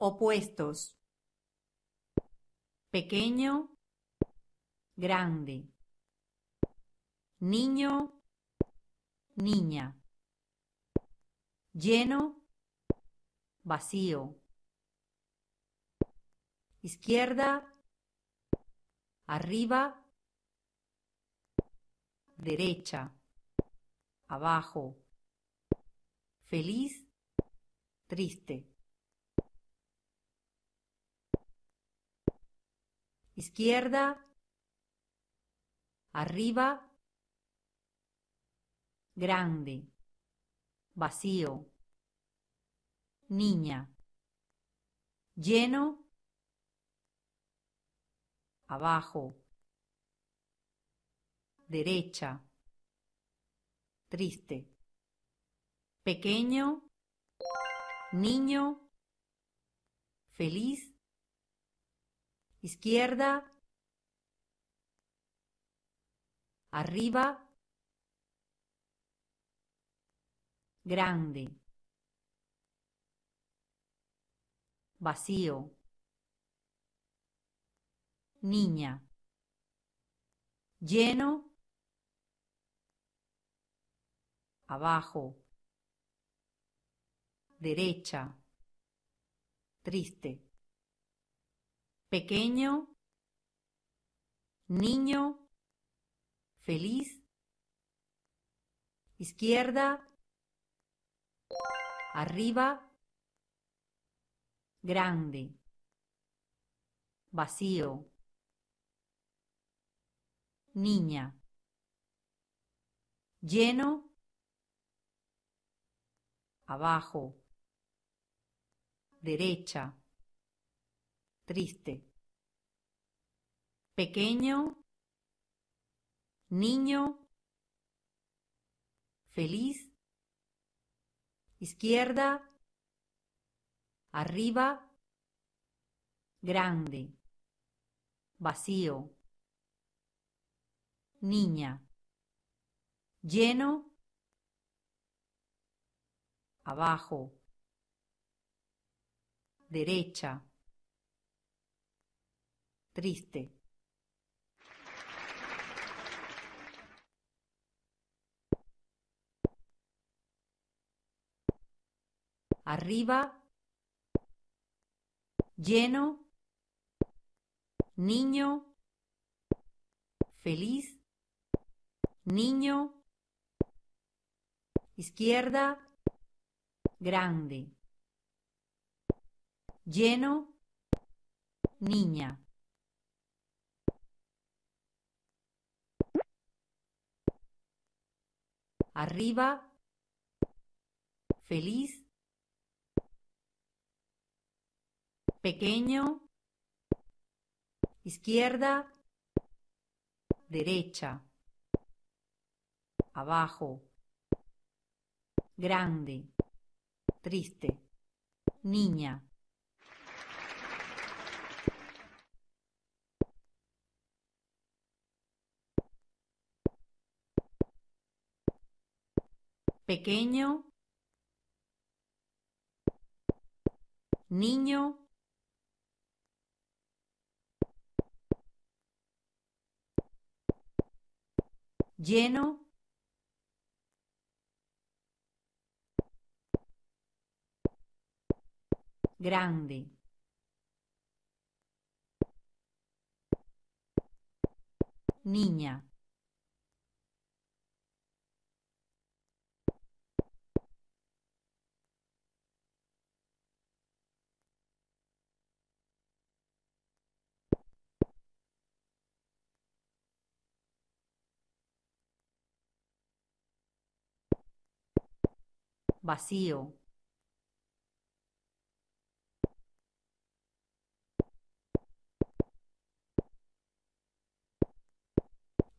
Opuestos. Pequeño, grande. Niño, niña. Lleno, vacío. Izquierda, arriba, derecha, abajo. Feliz, triste. Izquierda, arriba, grande, vacío, niña, lleno, abajo, derecha, triste, pequeño, niño, feliz, izquierda, arriba, grande, vacío, niña, lleno, abajo, derecha, triste, pequeño, niño, feliz, izquierda, arriba, grande, vacío, niña, lleno, abajo, derecha, triste, pequeño, niño, feliz, izquierda, arriba, grande, vacío, niña, lleno, abajo, derecha, triste. Arriba, lleno, niño, feliz, niño, izquierda, grande, lleno, niña. Arriba, feliz, pequeño, izquierda, derecha, abajo, grande, triste, niña. Pequeño, niño, lleno, grande, niña, vacío,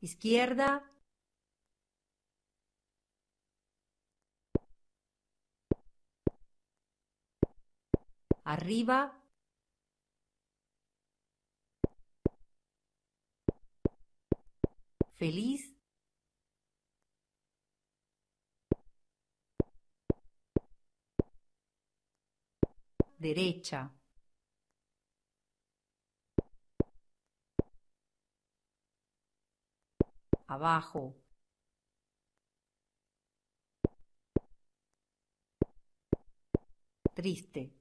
izquierda, arriba, feliz, derecha. Abajo. Triste.